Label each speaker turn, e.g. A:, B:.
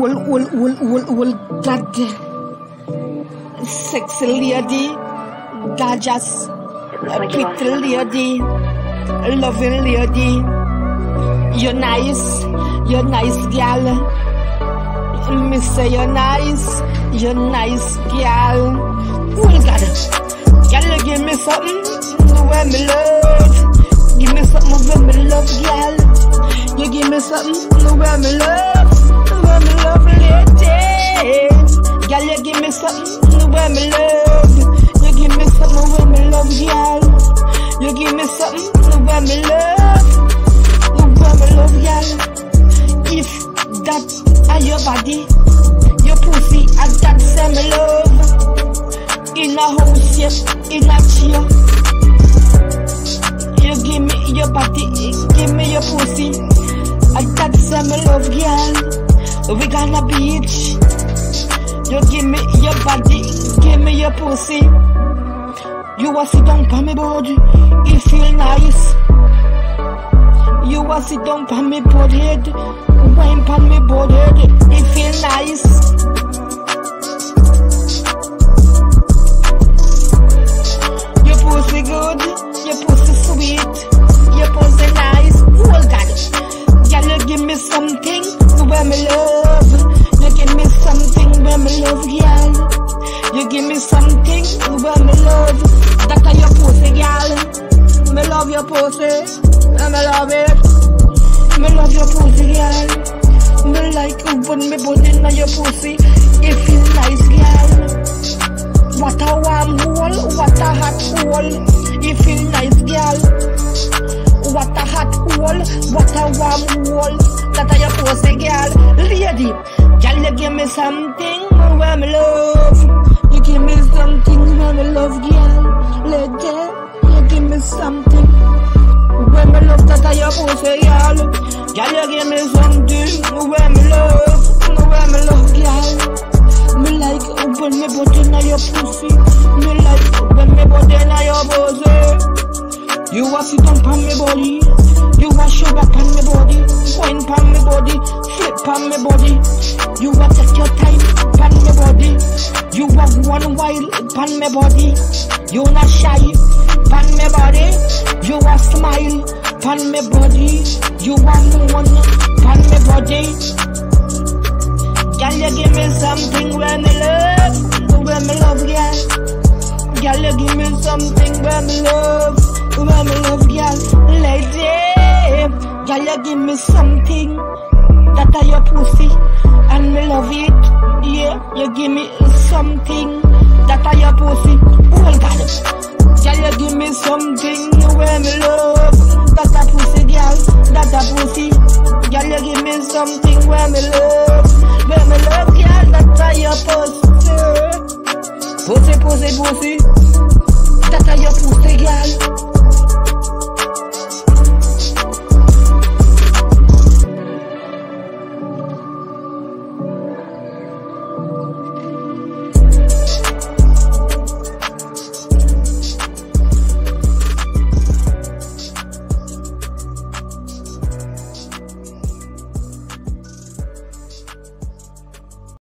A: Well, well, well, well, well, God, sexy lady, gorgeous, a pretty lady, loving lady. You're nice, you're nice, girl. Me say you're nice, you're nice. Well, God, girl, you give me something where me love. Give me something where me love, girl. You give me something where me love, where me love, lady. Girl, you give me something where me love. You give me something where me love, girl. You give me something where me love, where me love, girl. If that are your body, your pussy, and that say me love. In a house, yeah, in a chair. You give me your body, give me your pussy. And that say me love, girl. We gonna beach. You give me your body, give me your pussy. You a sit down pa me body, it feel nice. You a sit down pa me body head, wine pa me body head, it feel nice. Your pussy good, your pussy sweet, your pussy nice. Oh God, girl, you give me something where me love. Pussy, and me love it. Me love your pussy, girl. Me like you when me put in your pussy. It feel nice, girl. What a warm hole, what a hot hole. It feel nice, girl. What a hot hole, what a warm hole. That are your pussy, girl. Lady, girl, you give me something where me love. Pussy, girl. Girl, you give me something where me love, where me love, girl. Me like when me put in your pussy. Me like when me put in your pussy. You a sit on pan me body. You a sugar pan me body. Wine pan me body. Flip pan me body. You a take your time pan me body. You a one while pan me body. You not shy pan me body. You a smile pan me body. You a moan pan me body. Girl, you give me something where me love, where me love, girl. Girl, you give me something where me love, where me love, girl. Lady, girl, you give me something that are your pussy, and me love it. Yeah, you give me something something where me love. Where me love, girl, that's how you pussy. Pussy, pussy, pussy. That's how you pussy, girl.